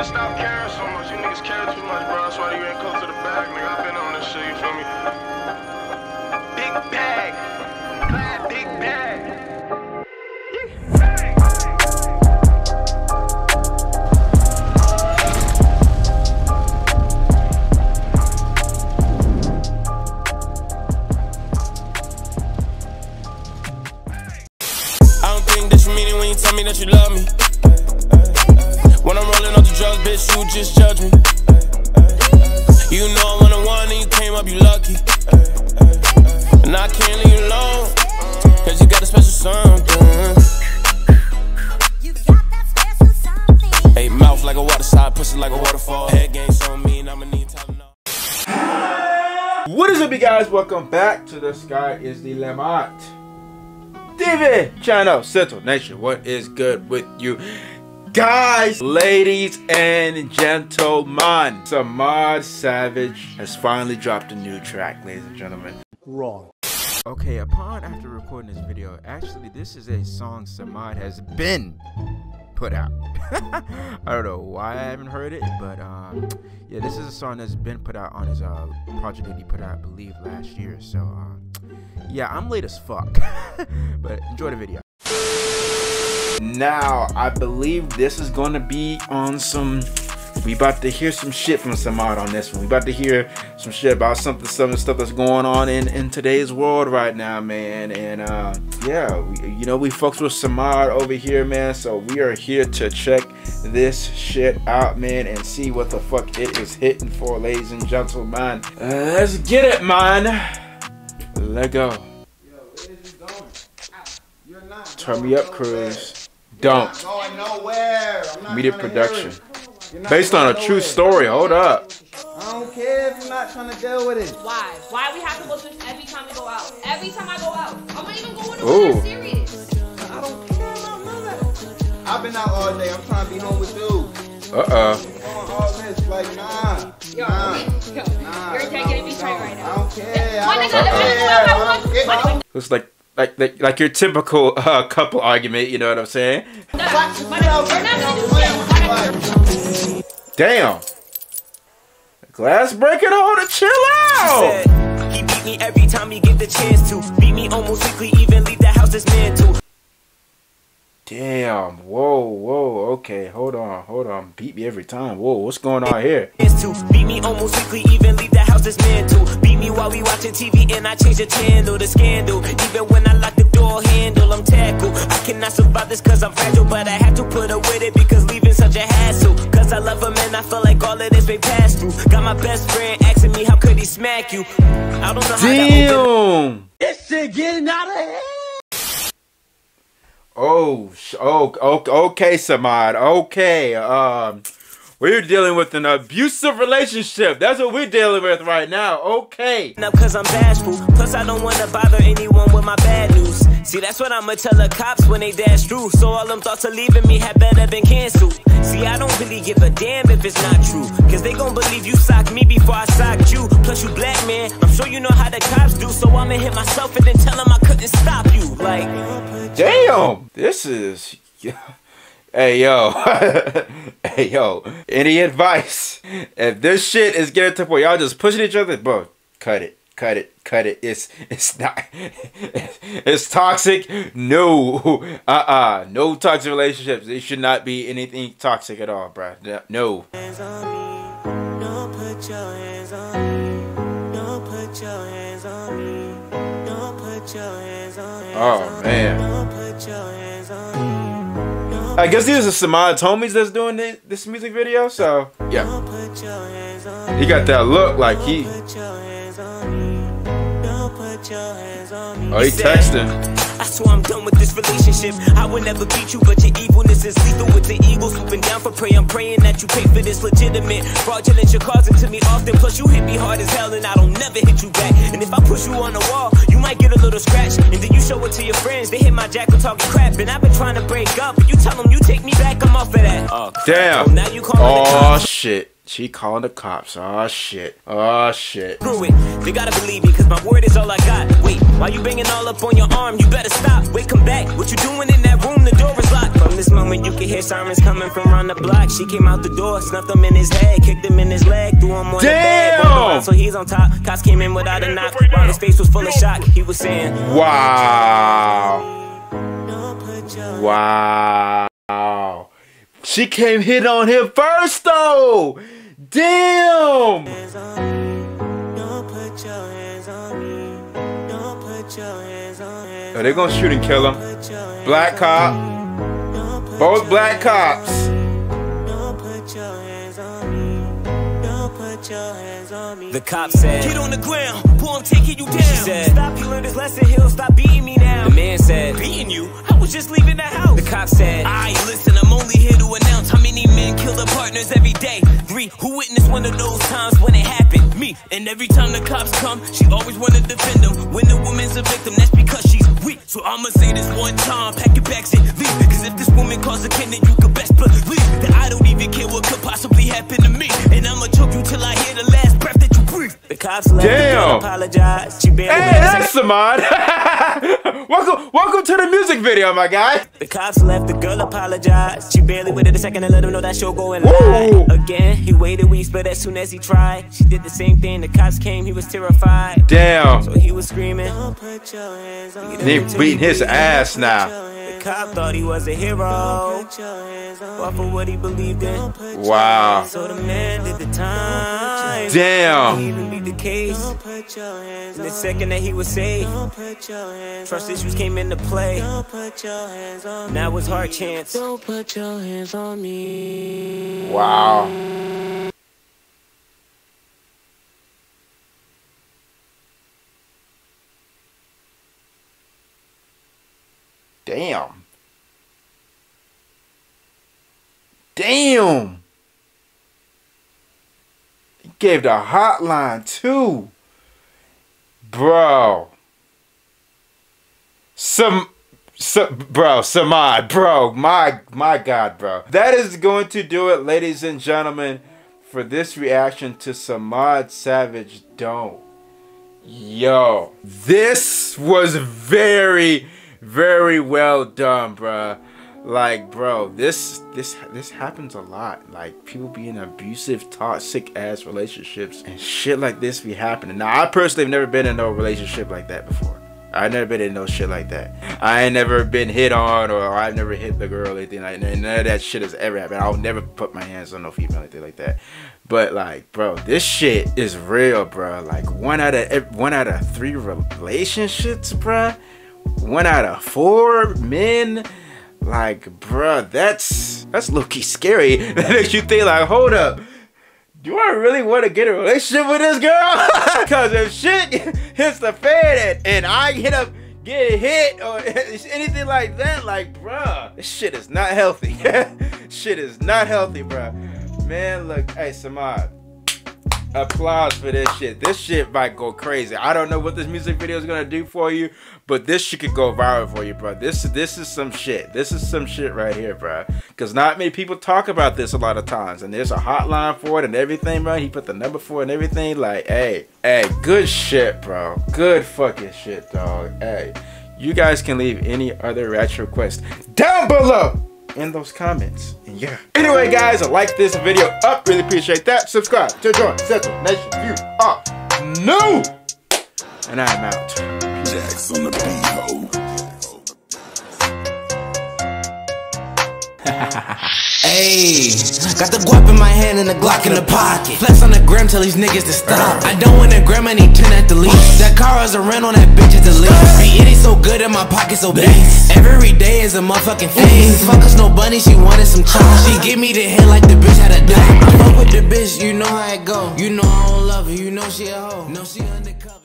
nigga, stop caring so much. You niggas care too much, bro. That's why you ain't close to the bag, nigga. I've been on this shit, you feel me? And I can't leave you alone, cause you got a special something. You got that special something. Hey, mouth like a water side, pussy like a waterfall. Head game so mean, I'ma need time to. What is up, you guys? Welcome back to the Sky is the Limit TV channel, Central Nation. What is good with you guys, ladies and gentlemen? Samad Savage has finally dropped a new track, ladies and gentlemen. wrong. Okay, upon after recording this video, actually, this is a song Samad has been put out. I don't know why I haven't heard it, but um, yeah, this is a song that's been put out on his uh, project that he put out, I believe, last year. So, um, yeah, I'm late as fuck, but enjoy the video. Now, I believe this is going to be on some. We about to hear some shit from Samad on this one. We about to hear some shit about something, some of the stuff that's going on in in today's world right now, man. And uh, yeah, we, you know we fucks with Samad over here, man. So we are here to check this shit out, man, and see what the fuck it is hitting for, ladies and gentlemen. Uh, let's get it, man. Let go. Turn me up, Cruz. Don't. Going nowhere. I'm not Immediate trying hear production. It. You're not Based on a true nowhere. story. Hold up. I don't care if you're not trying to deal with it. Why? Why we have to go through this every time we go out? Every time I go out. I'm not even going Ooh. to serious. I don't care about none of that. I've been out all day. I'm trying to be home with you. Uh uh On all this, like, nah. Yo, nah. yo, Nah, you're taking it be straight right I now. don't care. My I don't the care. minute I I don't care. my nigga- Looks like like like, like your typical uh, couple argument. You know what I'm saying? No, my nigga, we're not gonna do shit. Damn. Glass breaking hold to chill out. said He beat me every time he get the chance to. Beat me almost weekly, even leave the house dismantled. Damn. Whoa, whoa. Okay, hold on, hold on. Beat me every time. Whoa, what's going on here? To beat me almost weekly, even leave the house dismantled. Beat me while we watching TV and I change the channel, the scandal. Even when I lock the door handle, I'm tackled. I cannot survive this cause I'm fragile, but I have to put up with it because I feel like all of this may pass through. Got my best friend asking me how could he smack you. I don't know how to open Damn. Oh, sh- oh, okay, okay, Samad. Okay, um, we're dealing with an abusive relationship. That's what we're dealing with right now. Okay. up cause I'm bashful. Plus, I don't wanna bother anyone with my bad news. See, that's what I'ma tell the cops when they dash through. So all them thoughts of leaving me had better been Cause they gon' believe you socked me before I socked you. Plus, you black man, I'm sure you know how the cops do. So I'ma hit myself and then tell them I couldn't stop you. Like, Damn, this is. Hey yo, hey yo. Any advice? If this shit is getting to the point y'all just pushing each other, bro, cut it, cut it, cut it. It's it's not. It's toxic. No, uh uh no toxic relationships. It should not be anything toxic at all, bro. No. Put your hands on me. Don't put your hands on me. Don't put your hands on me. Oh man. Don't put your hands on me. I guess these are Samad's homies that's doing thi- this music video. So yeah, Don't put your hands on me. he got that look like he. Put your hands on me. Don't put your hands on me. Oh, he texting. Swear I'm done with this relationship. I will never beat you, but your evilness is lethal. With the eagle swooping down for prey, I'm praying that you pay for this legitimate fraudulent. You're causing to me often. Plus, you hit me hard as hell, and I don't never hit you back. And if I push you on the wall, you might get a little scratch. And then you show it to your friends. They hit my jack for talking crap. And I've been trying to break up, but you tell them you take me back, I'm off of that. Oh, Damn. So now you the Oh shit. She calling the cops. Oh shit. Oh shit. Screw it. They gotta believe me, cause my word is all I got. Wait, why you banging all up on your arm? You better stop. Wait, come back. What you doing in that room? The door is locked. From this moment moment you could hear sirens coming from around the block. She came out the door, snuffed him in his head, kicked him in his leg, threw him on the bed. Damn! around So he's on top. Cops came in without a knock. While his face was full of shock, he was saying, Wow. Wow. She came hit on him first though. Damn. Oh, they're gonna shoot and kill him. Black cop. Both black cops. The cop said, Get on the ground, boy, I'm taking you down. She said, Stop, you learned his lesson, he'll stop beating me now. The man said, Beating you? I was just leaving the house. The cop said, I listen, I'm only here to announce how many men kill their partners every day. Three, who witnessed one of those times when it happened? Me. And every time the cops come, she always wanna defend them. When the woman's a victim, that's because she's weak. So I'ma say this one time, pack your bags and leave. Cause if this woman caused a kid, then you could best believe that I don't even care what could possibly happen to me. And I'ma choke you till I hear the last breath that you breathe. The cops left, the girl Damn. apologized. She barely Hey, that's Samad. welcome, welcome to the music video, my guy. The cops left, the girl apologized. She barely waited a second to let him know that she'll go and Again, he waited weeks, but as soon as he tried, she did the same thing. The cops came, he was terrified. Damn. So he was screaming. They beating his ass now. The cop thought he was a hero. Fought for what he believed in. Wow. So the man did the time. He Damn. even beat the case. And the second that he was saved, trust issues came into play. Now it's hard chance. Don't put your hands on me. Wow. Damn. Damn. He gave the hotline too. Bro. Some so, bro, Samad, bro, my my God, bro. That is going to do it, ladies and gentlemen, for this reaction to Samad Savage Don't. Yo, this was very, very well done, bro. Like, bro, this this this happens a lot. Like, people be in abusive, toxic ass relationships, and shit like this be happening. Now, I personally have never been in no relationship like that before. I never been in no shit like that. I ain't never been hit on or I've never hit the girl or anything like that. None of that shit has ever happened. I'll never put my hands on no female or anything like that. But like, bro, this shit is real, bro. Like one out of one out of three relationships, bro. One out of four men. Like, bro, that's that's low key scary. That makes you think like, hold up do I really want to get a relationship with this girl? Cause if shit hits the fan and, and I hit up get hit or anything like that, like bruh, this shit is not healthy. shit is not healthy, bruh. Man, look, hey Samad. Applause for this shit. This shit might go crazy. I don't know what this music video is gonna do for you, but this shit could go viral for you, bro. This this is some shit. This is some shit right here, bro. Cause not many people talk about this a lot of times, and there's a hotline for it and everything, bro. He put the number for it and everything. Like, hey, hey, good shit, bro. Good fucking shit, dog. Hey, you guys can leave any other retro requests down below in those comments. And yeah. Anyway, guys, like this video up. Really appreciate that. Subscribe to join Central Nation. You are new. And I'm out. Jacks on the beat, ho. Ayy, got the guap in my hand and the Glock in the pocket. Flex on the gram, tell these niggas to stop. I don't want a gram, I need 10 at the least. That car is a rent on that bitch at the least. It ain't so good in my pocket, so big. Every day is a motherfucking feast. Fuck us, no bunny, she wanted some chop. She give me the head like the bitch had a dime. I fuck with the bitch, you know how it go. You know I don't love her, you know she a hoe. No, she undercover.